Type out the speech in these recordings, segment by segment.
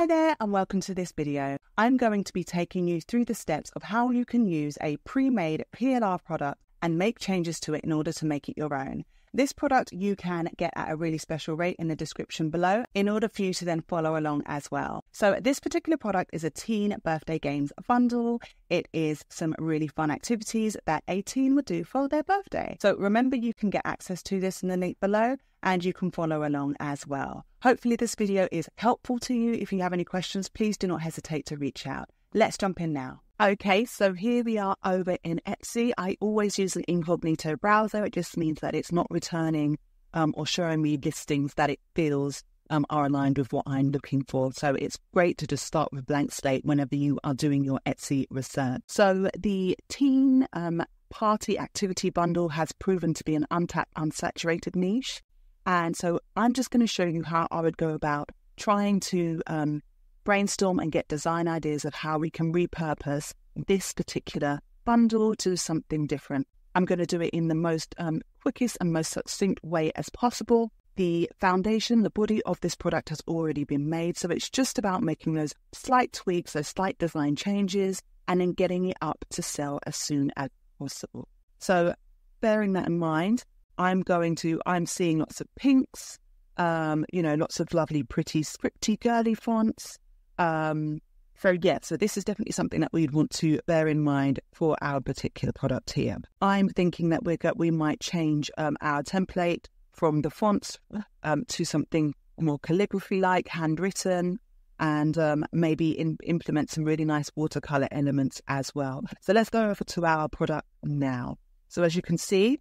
Hi there and welcome to this video. I'm going to be taking you through the steps of how you can use a pre-made PLR product and make changes to it in order to make it your own. This product you can get at a really special rate in the description below in order for you to then follow along as well. So, this particular product is a teen birthday games bundle. It is some really fun activities that a teen would do for their birthday. So, remember you can get access to this in the link below and you can follow along as well. Hopefully, this video is helpful to you. If you have any questions, please do not hesitate to reach out. Let's jump in now. Okay, so here we are over in Etsy. I always use the incognito browser. It just means that it's not returning um, or showing me listings that it feels um, are aligned with what I'm looking for. So it's great to just start with blank slate whenever you are doing your Etsy research. So the teen um, party activity bundle has proven to be an untapped, unsaturated niche. And so I'm just going to show you how I would go about trying to um, brainstorm and get design ideas of how we can repurpose this particular bundle to something different. I'm going to do it in the most um, quickest and most succinct way as possible. The foundation, the body of this product has already been made, so it's just about making those slight tweaks, those slight design changes, and then getting it up to sell as soon as possible. So, bearing that in mind, I'm going to, I'm seeing lots of pinks, um, you know, lots of lovely, pretty, scripty, girly fonts. Um, so yeah, so this is definitely something that we'd want to bear in mind for our particular product here. I'm thinking that we we might change um, our template from the fonts um, to something more calligraphy-like, handwritten, and um, maybe in, implement some really nice watercolor elements as well. So let's go over to our product now. So as you can see,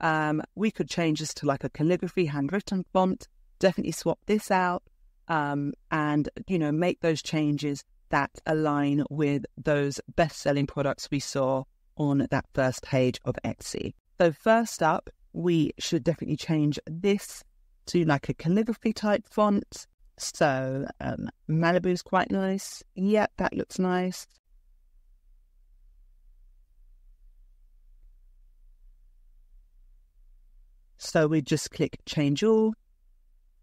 um, we could change this to like a calligraphy handwritten font. Definitely swap this out um, and you know make those changes that align with those best-selling products we saw on that first page of Etsy. So first up, we should definitely change this to like a calligraphy type font. So um, Malibu is quite nice. Yep, that looks nice. So we just click change all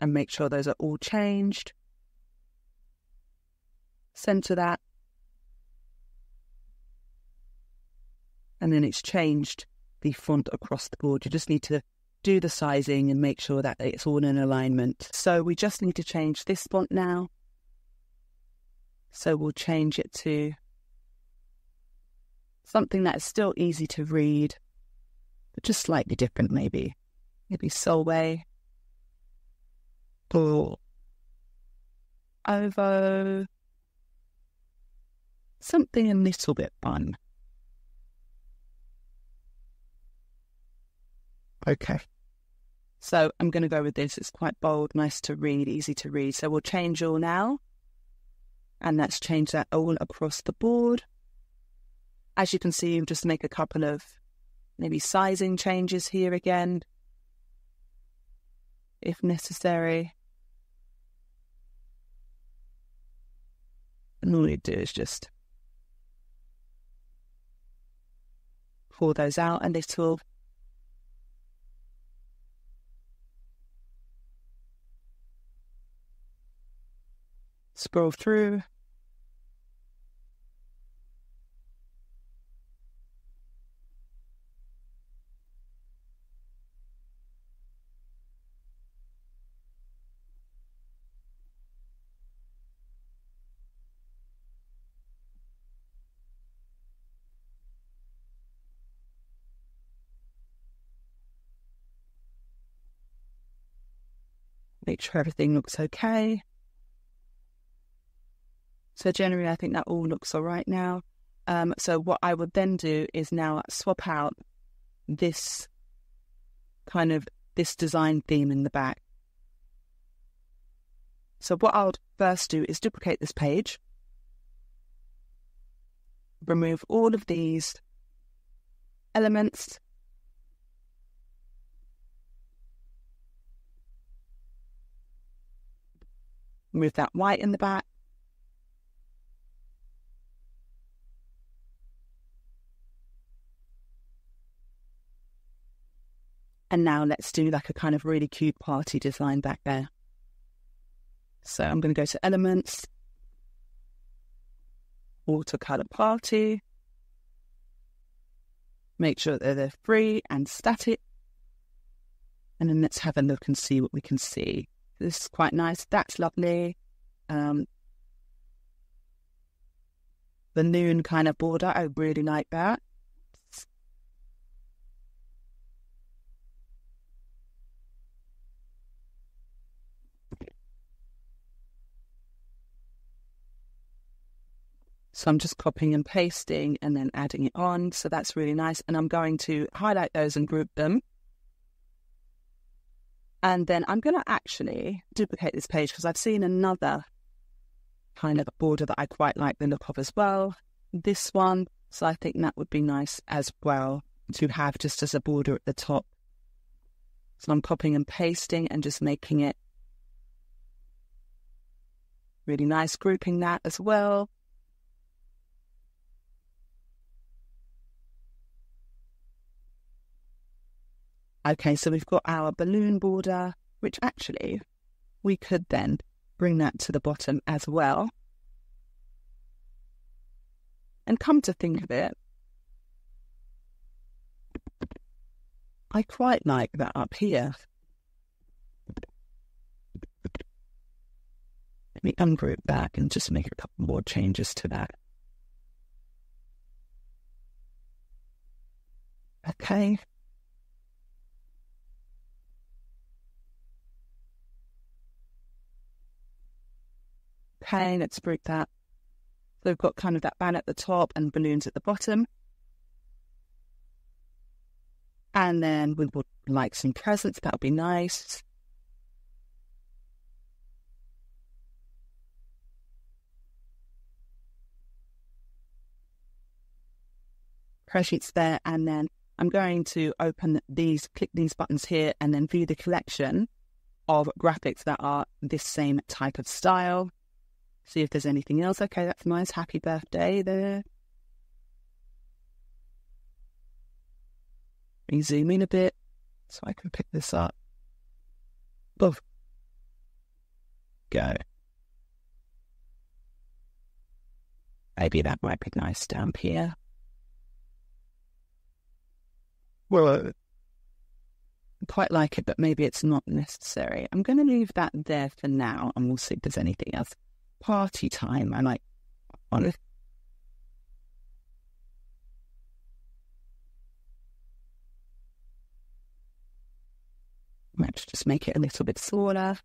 and make sure those are all changed. Center that. And then it's changed the font across the board. You just need to do the sizing and make sure that it's all in alignment. So we just need to change this font now. So we'll change it to something that is still easy to read, but just slightly different maybe. Maybe Solway or over something a little bit fun. Okay. So I'm going to go with this. It's quite bold, nice to read, easy to read. So we'll change all now. And let's change that all across the board. As you can see, you just make a couple of maybe sizing changes here again, if necessary. And all you do is just pull those out a little. Scroll through. Make sure everything looks okay. So generally, I think that all looks all right now. Um, so what I would then do is now swap out this kind of this design theme in the back. So what I'll first do is duplicate this page, remove all of these elements Move that white in the back. And now let's do like a kind of really cute party design back there. So I'm going to go to elements, watercolor party. Make sure that they're free and static. And then let's have a look and see what we can see. This is quite nice. That's lovely. Um, the noon kind of border, I really like that. So I'm just copying and pasting and then adding it on. So that's really nice. And I'm going to highlight those and group them. And then I'm going to actually duplicate this page because I've seen another kind of border that I quite like the look of as well. This one. So I think that would be nice as well to have just as a border at the top. So I'm copying and pasting and just making it really nice, grouping that as well. Okay, so we've got our balloon border, which actually we could then bring that to the bottom as well. And come to think of it, I quite like that up here. Let me ungroup back and just make a couple more changes to that. Okay. Okay, let's break that. So we've got kind of that band at the top and balloons at the bottom. And then we would like some presents, that would be nice. Press sheets there, and then I'm going to open these, click these buttons here, and then view the collection of graphics that are this same type of style see if there's anything else. Okay, that's nice. Happy birthday there. Let me zoom in a bit so I can pick this up. Above. Go. Maybe that might be nice down here. Well, uh, quite like it, but maybe it's not necessary. I'm going to leave that there for now, and we'll see if there's anything else party time. And like, honest. Let's just make it a little bit smaller.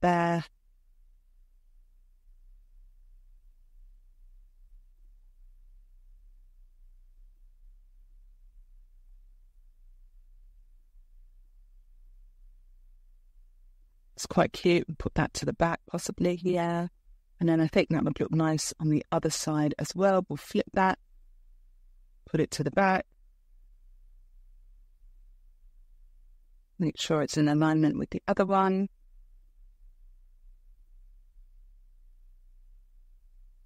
There. It's quite cute. and Put that to the back, possibly. Yeah. And then I think that would look nice on the other side as well. We'll flip that, put it to the back. Make sure it's in alignment with the other one.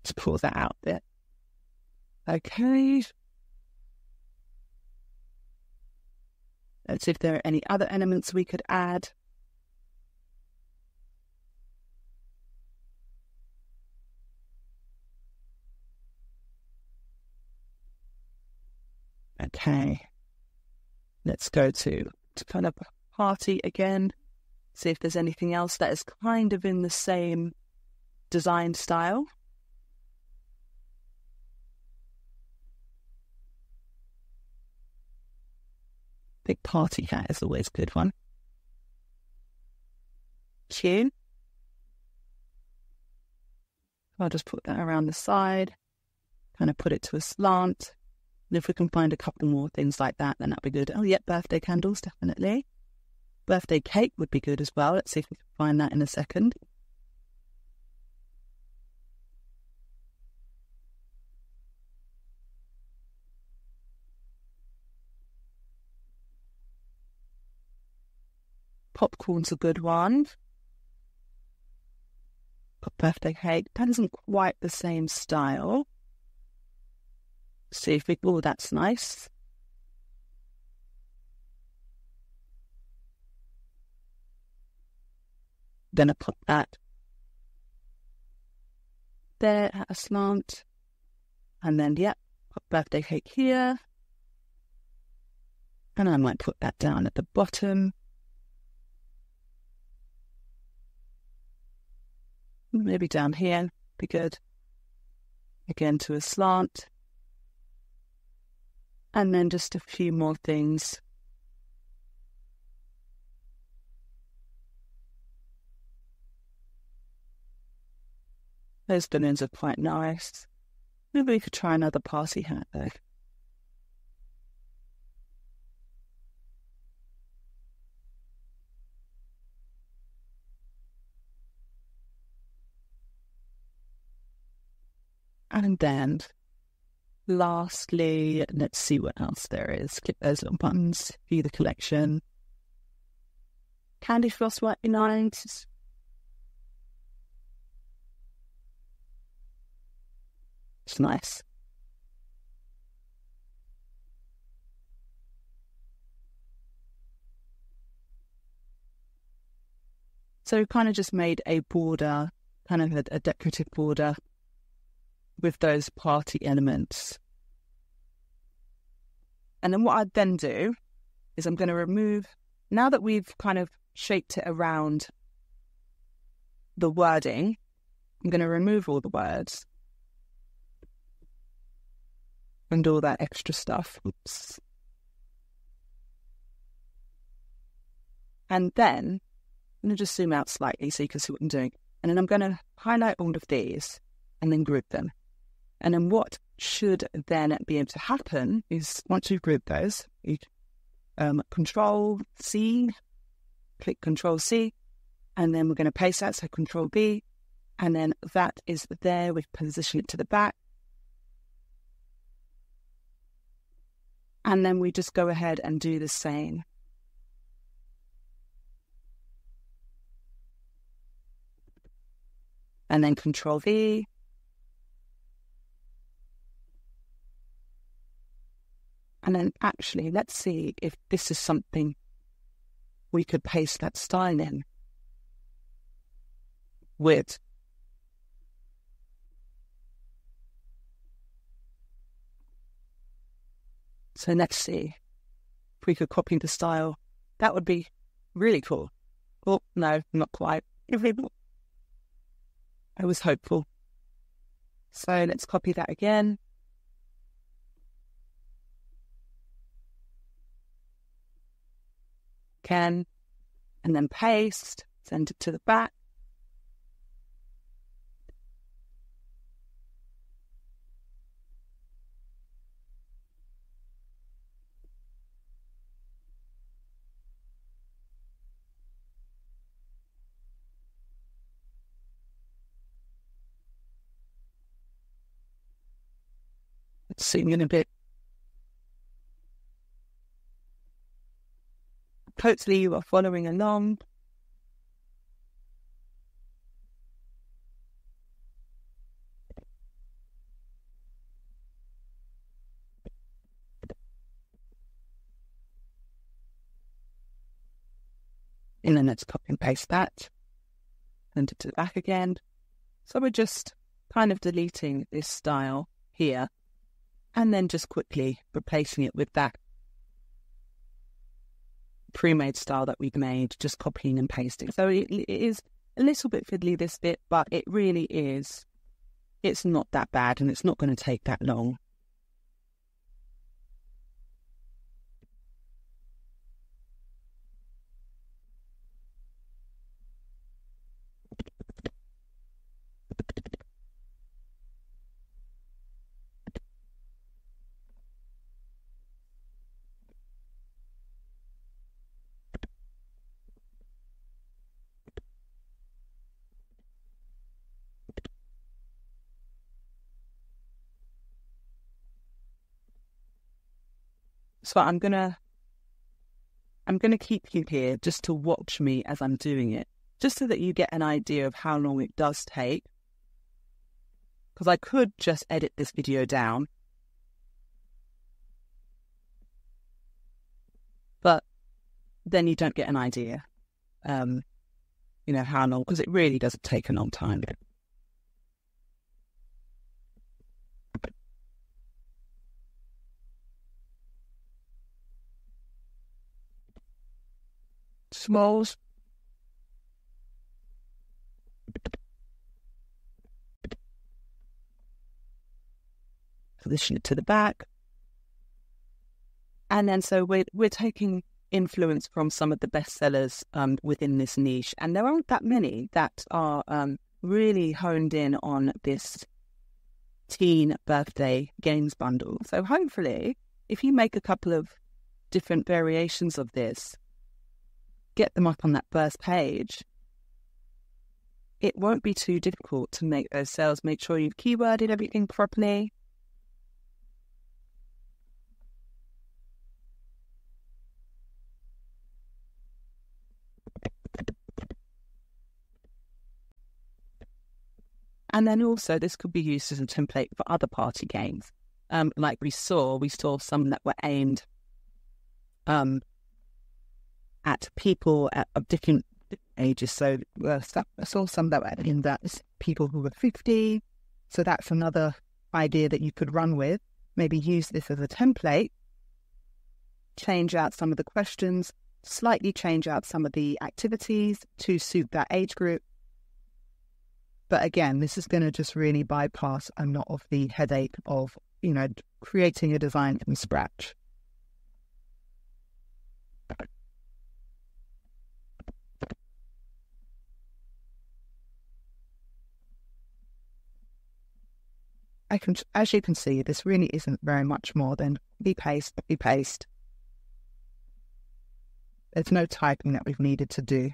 Let's pull that out a bit. Okay. Let's see if there are any other elements we could add. Okay. Let's go to, to kind of party again. See if there's anything else that is kind of in the same design style. Big party hat is always a good one. Tune. I'll just put that around the side, kind of put it to a slant. And if we can find a couple more things like that, then that'd be good. Oh, yeah, birthday candles, definitely. Birthday cake would be good as well. Let's see if we can find that in a second. Popcorn's a good one. Got birthday cake. That isn't quite the same style. See if we, oh, that's nice. Then I put that there at a slant. And then, yeah, put birthday cake here. And I might put that down at the bottom. Maybe down here, be good. Again to a slant. And then just a few more things. Those balloons are quite nice. Maybe we could try another party hat though. And then lastly, let's see what else there is. Click those little buttons, view the collection. Candy floss white nice. It's nice. So kind of just made a border, kind of a, a decorative border with those party elements. And then what I'd then do is I'm going to remove, now that we've kind of shaped it around the wording, I'm going to remove all the words and all that extra stuff. Oops. And then I'm going to just zoom out slightly so you can see what I'm doing. And then I'm going to highlight all of these and then group them. And then what should then be able to happen is once you've grouped those, you um, Control C, click Control C, and then we're going to paste that, so Control B, and then that is there. We position it to the back. And then we just go ahead and do the same. And then Control V, And then actually, let's see if this is something we could paste that style in with. So let's see if we could copy the style. That would be really cool. Oh, no, not quite. I was hopeful. So let's copy that again. Can, and then paste, send it to the back. Let's in a bit. Hopefully, you are following along. And then let's copy and paste that. Send it to the back again. So we're just kind of deleting this style here and then just quickly replacing it with that pre-made style that we've made, just copying and pasting. So it, it is a little bit fiddly this bit, but it really is. It's not that bad, and it's not going to take that long. So I'm gonna I'm gonna keep you here just to watch me as I'm doing it, just so that you get an idea of how long it does take. Because I could just edit this video down. But then you don't get an idea, um, you know, how long, because it really doesn't take a long time. Smalls. Position it to the back. And then so we're, we're taking influence from some of the bestsellers um, within this niche. And there aren't that many that are um, really honed in on this teen birthday games bundle. So hopefully, if you make a couple of different variations of this, get them up on that first page, it won't be too difficult to make those sales. Make sure you've keyworded everything properly. And then also, this could be used as a template for other party games. Um, like we saw, we saw some that were aimed um, at people of different ages. So I saw some that were in at people who were 50. So that's another idea that you could run with. Maybe use this as a template, change out some of the questions, slightly change out some of the activities to suit that age group, but again, this is going to just really bypass a lot of the headache of, you know, creating a design from scratch. I can, as you can see, this really isn't very much more than be paste, be paste. There's no typing that we've needed to do.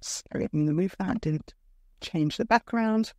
Sorry, move that. Didn't change the background.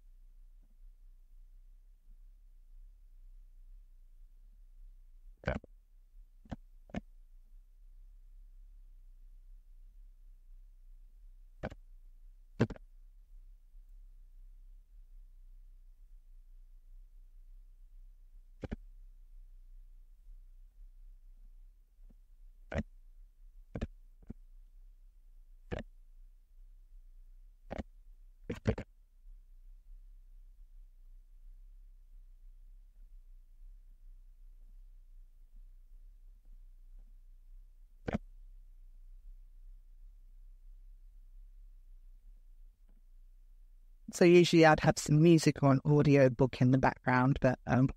So usually I'd have some music or an audio book in the background, but um,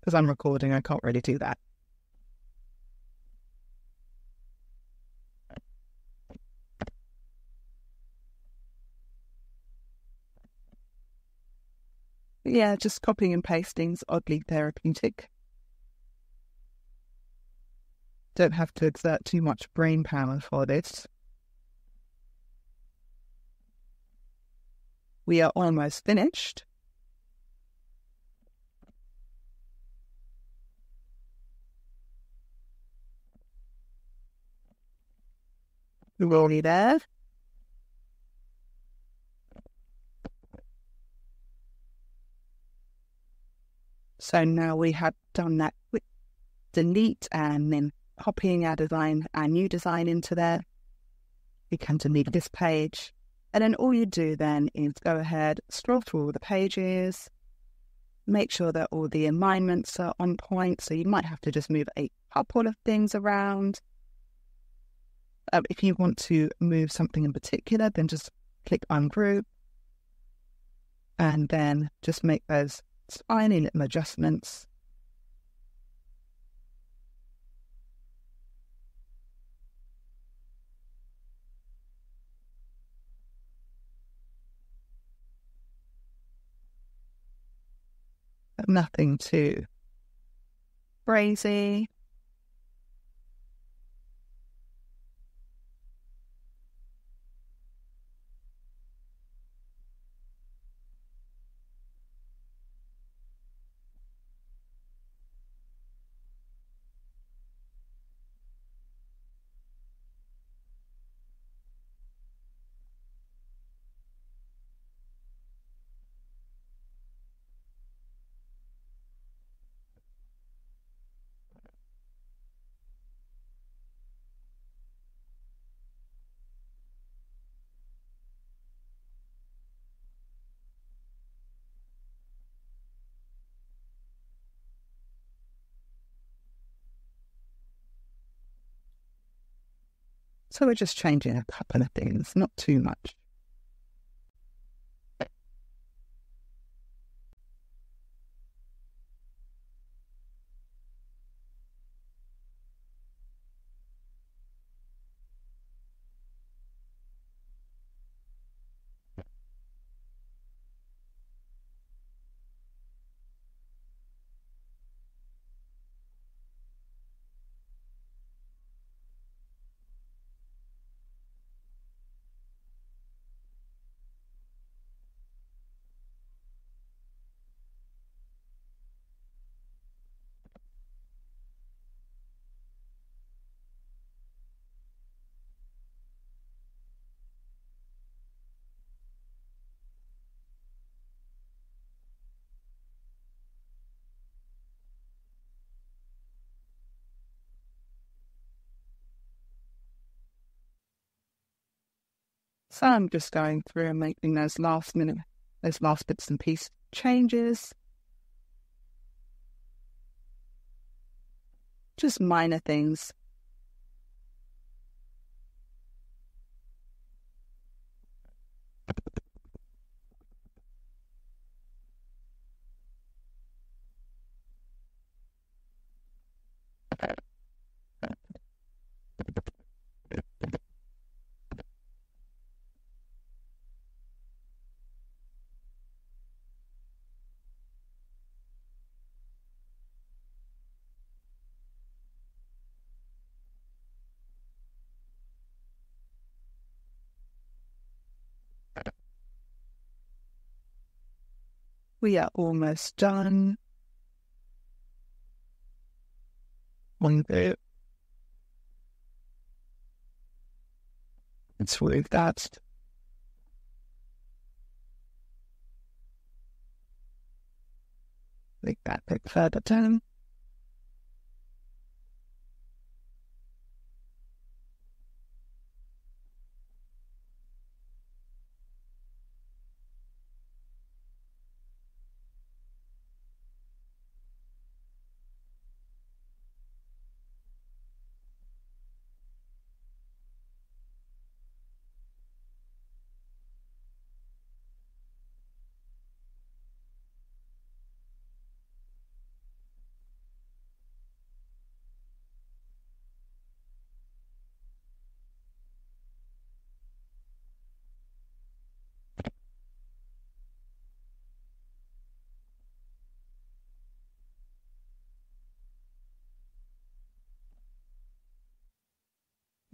because I'm recording, I can't really do that. Yeah, just copying and pasting's oddly therapeutic. Don't have to exert too much brain power for this. We are almost finished. We're already there. So now we have done that with delete and then copying our design, our new design into there. We can delete this page and then all you do then is go ahead, scroll through all the pages, make sure that all the alignments are on point. So you might have to just move a couple of things around. Um, if you want to move something in particular, then just click ungroup and then just make those tiny little adjustments nothing too crazy. So we're just changing a couple of things, not too much. So I'm just going through and making those last minute, those last bits and piece changes. Just minor things. We are almost done. One bit. Let's move that. Make that bit further down.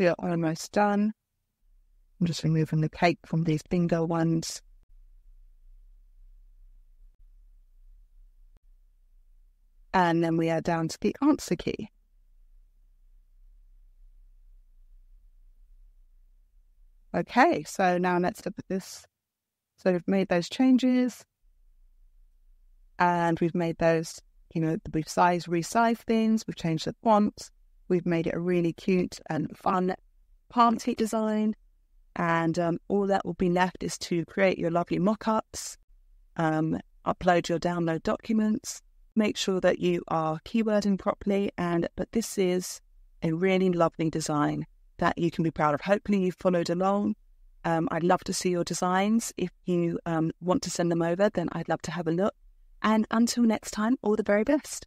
We are almost done. I'm just removing the cake from these bingo ones. And then we are down to the answer key. Okay, so now let's look at this. So we've made those changes and we've made those, you know, we've sized, resized things, we've changed the fonts, We've made it a really cute and fun party design. And um, all that will be left is to create your lovely mock ups, um, upload your download documents, make sure that you are keywording properly. And but this is a really lovely design that you can be proud of. Hopefully, you've followed along. Um, I'd love to see your designs. If you um, want to send them over, then I'd love to have a look. And until next time, all the very best.